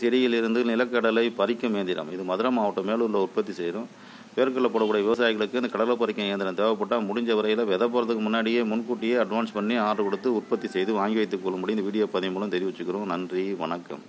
செடியிலிருந்து நிலக்கடலை பறிக்கும் இயந்திரம். இது மதுரை மாவட்டம் மேலூரில் உற்பத்தி செய்யும் வேர்க்கடலை போடக்கூடிய விவசாயிகளுக்கு இந்த கடலை பறிக்கும் இயந்திரம் தேவைப்பட்டால் முடிஞ்ச வரையில் விதை போகிறதுக்கு முன்னாடியே முன்கூட்டியே அட்வான்ஸ் பண்ணி ஆர்டர் கொடுத்து உற்பத்தி செய்து வாங்கி வைத்துக் கொள்ளும்படி இந்த வீடியோ பதிவு மூலம் தெரிவிச்சுக்கிறோம். நன்றி வணக்கம்.